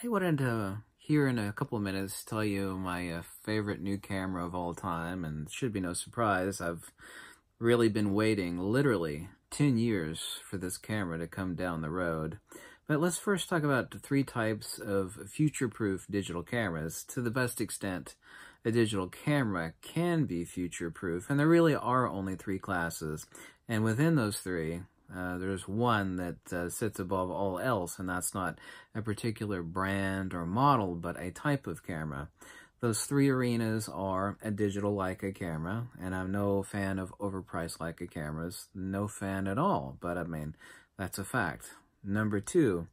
I wanted to, here in a couple of minutes, tell you my uh, favorite new camera of all time, and should be no surprise. I've really been waiting, literally, 10 years for this camera to come down the road. But let's first talk about the three types of future-proof digital cameras. To the best extent, a digital camera can be future-proof, and there really are only three classes. And within those three, uh, there's one that uh, sits above all else, and that's not a particular brand or model, but a type of camera. Those three arenas are a digital Leica camera, and I'm no fan of overpriced Leica cameras. No fan at all, but I mean, that's a fact. Number two,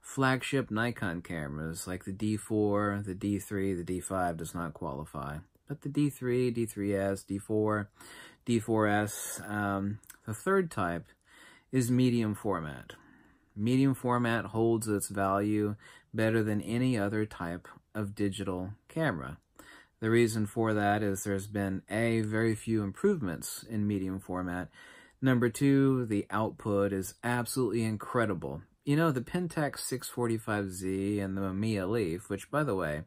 flagship Nikon cameras like the D4, the D3, the D5 does not qualify. But the D3, D3S, D4, D4S, um, the third type is medium format. Medium format holds its value better than any other type of digital camera. The reason for that is there's been A, very few improvements in medium format. Number two, the output is absolutely incredible. You know, the Pentax 645Z and the Mamiya Leaf, which, by the way,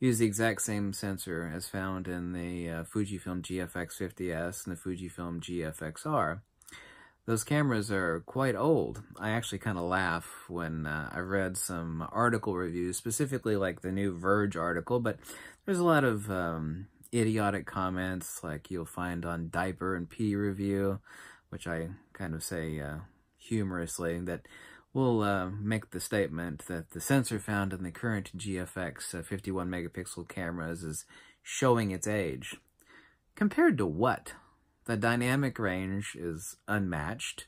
use the exact same sensor as found in the uh, Fujifilm GFX 50S and the Fujifilm GFX-R, those cameras are quite old. I actually kind of laugh when uh, I read some article reviews, specifically like the new Verge article, but there's a lot of um, idiotic comments like you'll find on Diaper and P Review, which I kind of say uh, humorously, that will uh, make the statement that the sensor found in the current GFX uh, 51 megapixel cameras is showing its age. Compared to what? The dynamic range is unmatched.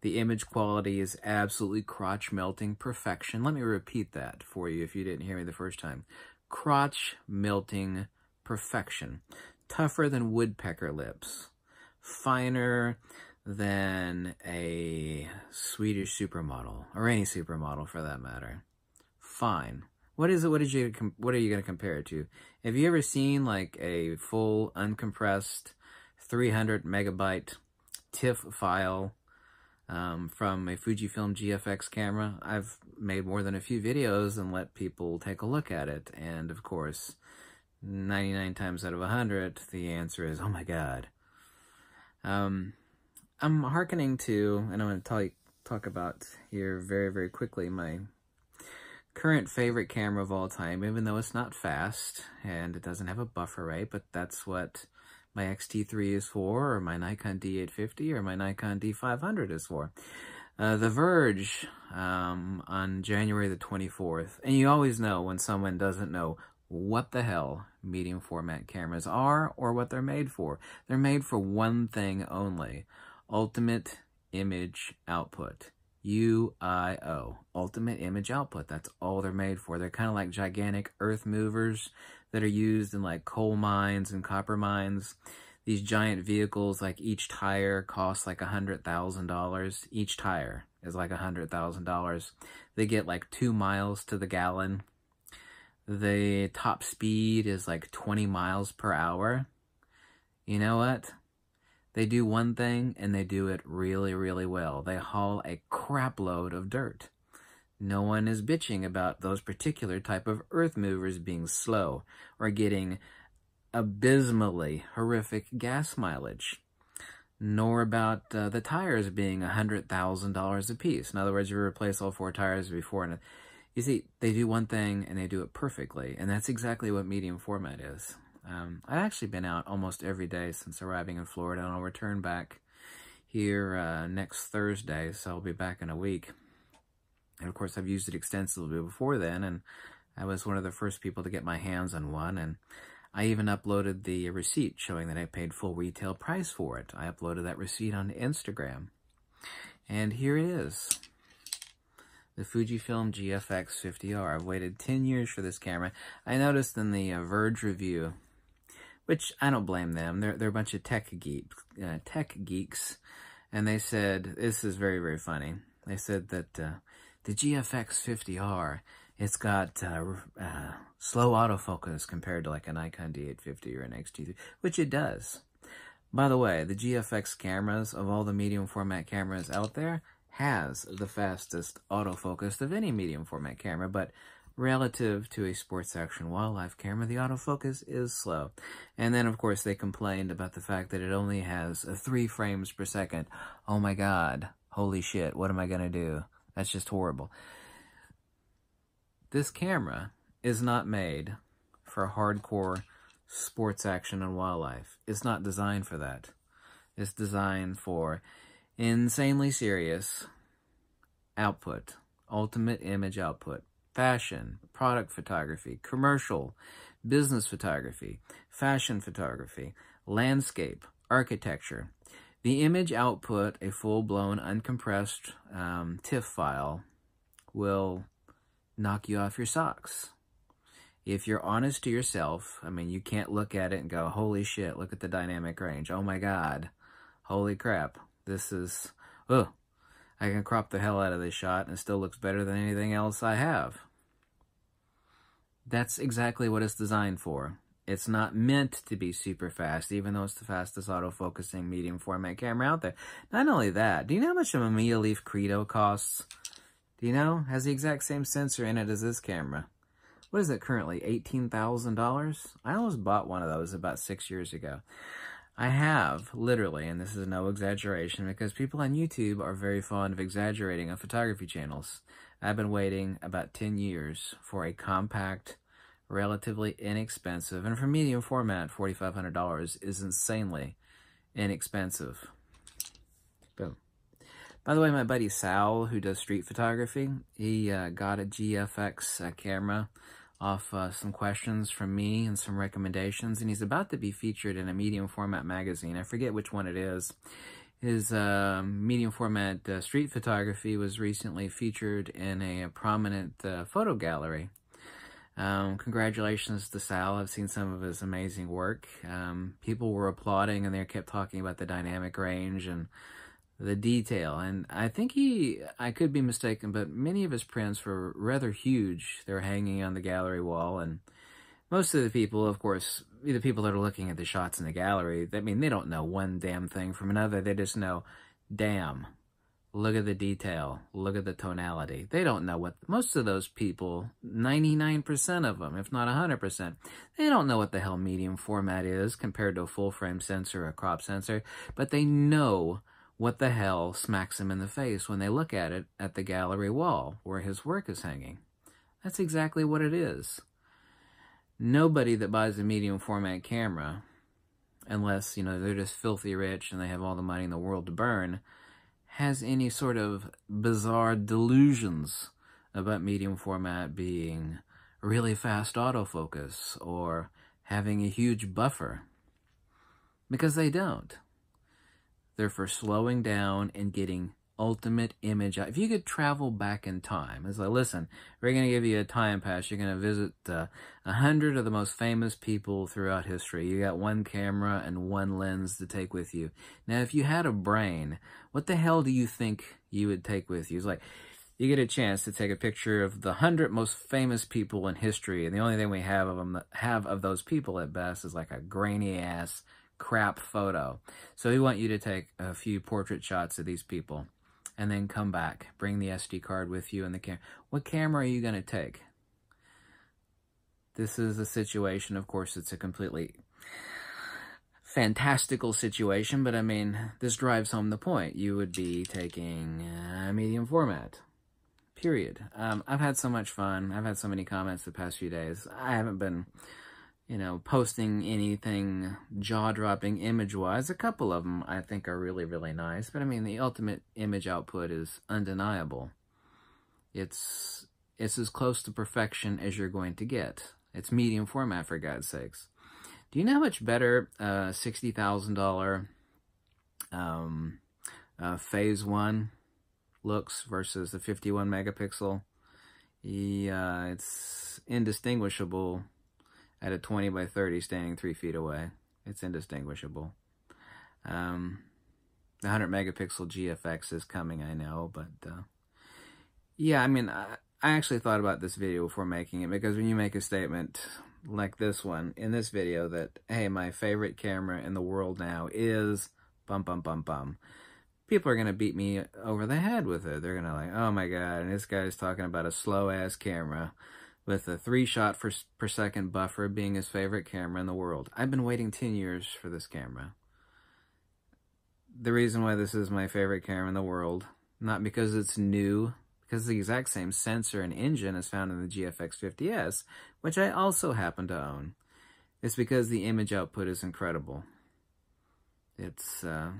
The image quality is absolutely crotch-melting perfection. Let me repeat that for you if you didn't hear me the first time. Crotch-melting perfection. Tougher than woodpecker lips. Finer than a Swedish supermodel, or any supermodel for that matter. Fine. What is it? What did you? What are you going to compare it to? Have you ever seen like a full uncompressed 300 megabyte TIFF file um, from a Fujifilm GFX camera. I've made more than a few videos and let people take a look at it. And of course, 99 times out of 100, the answer is, oh my god. Um, I'm hearkening to, and I'm going to you, talk about here very, very quickly, my current favorite camera of all time, even though it's not fast and it doesn't have a buffer rate, but that's what my X-T3 is for, or my Nikon D850, or my Nikon D500 is for. Uh, the Verge um, on January the 24th. And you always know when someone doesn't know what the hell medium format cameras are or what they're made for. They're made for one thing only, ultimate image output. UIO, ultimate image output. That's all they're made for. They're kind of like gigantic earth movers that are used in like coal mines and copper mines. These giant vehicles, like each tire costs like a $100,000. Each tire is like a $100,000. They get like two miles to the gallon. The top speed is like 20 miles per hour. You know what? They do one thing and they do it really, really well. They haul a crapload of dirt. No one is bitching about those particular type of earth movers being slow or getting abysmally horrific gas mileage, nor about uh, the tires being $100,000 a piece. In other words, you replace all four tires before. And you see, they do one thing and they do it perfectly, and that's exactly what medium format is. Um, I've actually been out almost every day since arriving in Florida, and I'll return back here uh, next Thursday, so I'll be back in a week. And of course, I've used it extensively before then, and I was one of the first people to get my hands on one, and I even uploaded the receipt showing that I paid full retail price for it. I uploaded that receipt on Instagram. And here it is. The Fujifilm GFX 50R. I've waited 10 years for this camera. I noticed in the uh, Verge review, which I don't blame them. They're, they're a bunch of tech, geek, uh, tech geeks. And they said, this is very, very funny. They said that uh, the GFX 50R, it's got uh, uh, slow autofocus compared to like a Nikon D850 or an X-T3, which it does. By the way, the GFX cameras, of all the medium format cameras out there, has the fastest autofocus of any medium format camera, but relative to a sports action wildlife camera, the autofocus is slow. And then, of course, they complained about the fact that it only has a three frames per second. Oh my god, holy shit, what am I going to do? That's just horrible. This camera is not made for hardcore sports action and wildlife. It's not designed for that. It's designed for insanely serious output, ultimate image output fashion, product photography, commercial, business photography, fashion photography, landscape, architecture. The image output, a full-blown uncompressed um, TIFF file, will knock you off your socks. If you're honest to yourself, I mean, you can't look at it and go, holy shit, look at the dynamic range. Oh my God. Holy crap. This is, oh, I can crop the hell out of this shot and it still looks better than anything else I have. That's exactly what it's designed for. It's not meant to be super fast, even though it's the fastest autofocusing medium format camera out there. Not only that, do you know how much a Mamiya Leaf Credo costs? Do you know? Has the exact same sensor in it as this camera. What is it currently? $18,000? I almost bought one of those about six years ago. I have, literally, and this is no exaggeration, because people on YouTube are very fond of exaggerating on photography channels. I've been waiting about 10 years for a compact, relatively inexpensive, and for medium format, $4,500 is insanely inexpensive. Boom. By the way, my buddy Sal, who does street photography, he uh, got a GFX uh, camera off uh, some questions from me and some recommendations, and he's about to be featured in a medium format magazine. I forget which one it is. His uh, medium format uh, street photography was recently featured in a, prominent uh, photo gallery. Um, congratulations to Sal. I've seen some of his amazing work. Um, people were applauding and they kept talking about the dynamic range and the detail. And I think he, I could be mistaken, but many of his prints were rather huge. They're hanging on the gallery wall. And most of the people, of course, the people that are looking at the shots in the gallery, I mean, they don't know one damn thing from another. They just know, damn, look at the detail, look at the tonality. They don't know what, most of those people, 99% of them, if not 100%, they don't know what the hell medium format is compared to a full frame sensor or a crop sensor, but they know what the hell smacks him in the face when they look at it at the gallery wall where his work is hanging? That's exactly what it is. Nobody that buys a medium format camera, unless, you know, they're just filthy rich and they have all the money in the world to burn, has any sort of bizarre delusions about medium format being really fast autofocus or having a huge buffer. Because they don't. They're for slowing down and getting ultimate image. If you could travel back in time, it's like, listen, we're going to give you a time pass. You're going to visit uh, a uh, hundred of the most famous people throughout history. You got one camera and one lens to take with you. Now, if you had a brain, what the hell do you think you would take with you? It's like, you get a chance to take a picture of the hundred most famous people in history, and the only thing we have of them have of those people at best is like a grainy ass crap photo. So we want you to take a few portrait shots of these people and then come back. Bring the SD card with you and the camera. What camera are you going to take? This is a situation, of course, it's a completely fantastical situation, but I mean, this drives home the point. You would be taking a medium format. Period. Um, I've had so much fun. I've had so many comments the past few days. I haven't been you know, posting anything jaw-dropping image-wise. A couple of them I think are really, really nice. But I mean, the ultimate image output is undeniable. It's, it's as close to perfection as you're going to get. It's medium format, for God's sakes. Do you know how much better uh, $60,000 um, uh, Phase 1 looks versus the 51 megapixel? Yeah, it's indistinguishable at a 20 by 30 standing three feet away. It's indistinguishable. Um, the 100 megapixel GFX is coming, I know, but uh, yeah, I mean, I, I actually thought about this video before making it because when you make a statement like this one in this video that, hey, my favorite camera in the world now is bum bum bum bum, people are going to beat me over the head with it. They're going to like, oh my god, and this guy's talking about a slow ass camera with a three shot per second buffer being his favorite camera in the world. I've been waiting 10 years for this camera. The reason why this is my favorite camera in the world, not because it's new, because the exact same sensor and engine is found in the GFX 50S, which I also happen to own. It's because the image output is incredible. It's, uh,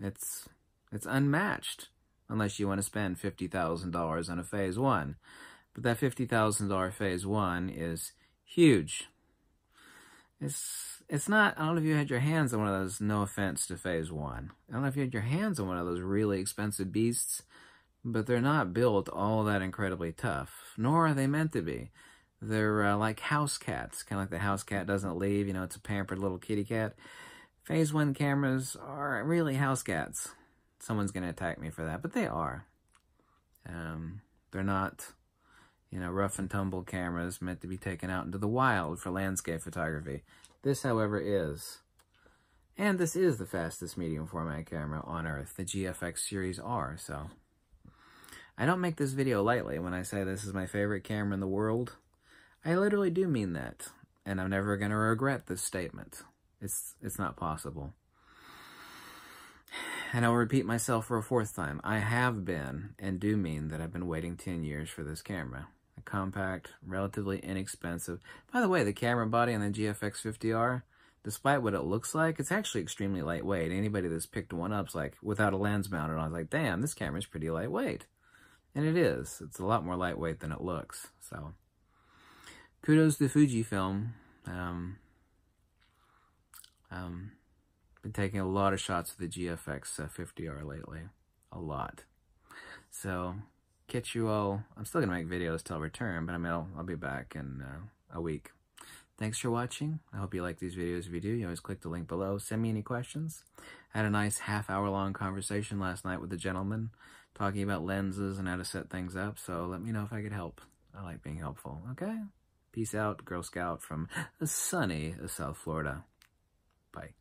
it's, it's unmatched, unless you want to spend $50,000 on a Phase 1. But that $50,000 Phase 1 is huge. It's, it's not, I don't know if you had your hands on one of those, no offense to Phase 1. I don't know if you had your hands on one of those really expensive beasts but they're not built all that incredibly tough, nor are they meant to be. They're uh, like house cats, kind of like the house cat doesn't leave, you know, it's a pampered little kitty cat. Phase 1 cameras are really house cats. Someone's going to attack me for that, but they are. Um, they're not, you know, rough and tumble cameras meant to be taken out into the wild for landscape photography. This, however, is. And this is the fastest medium format camera on Earth, the GFX Series R, so... I don't make this video lightly when I say this is my favorite camera in the world. I literally do mean that, and I'm never going to regret this statement. It's, it's not possible. And I'll repeat myself for a fourth time. I have been, and do mean that I've been waiting 10 years for this camera. Compact, relatively inexpensive. By the way, the camera body on the GFX 50R, despite what it looks like, it's actually extremely lightweight. Anybody that's picked one up's like, without a lens mounted on, is like, damn, this camera's pretty lightweight. And it is. It's a lot more lightweight than it looks. So, kudos to Fujifilm. Um, um, been taking a lot of shots of the GFX uh, 50R lately. A lot. So, catch you all. I'm still going to make videos till return, but I mean, I'll, I'll be back in uh, a week. Thanks for watching. I hope you like these videos. If you do, you always click the link below. Send me any questions. I had a nice half hour long conversation last night with a gentleman talking about lenses and how to set things up. So let me know if I could help. I like being helpful. Okay? Peace out, Girl Scout from sunny South Florida. Bye.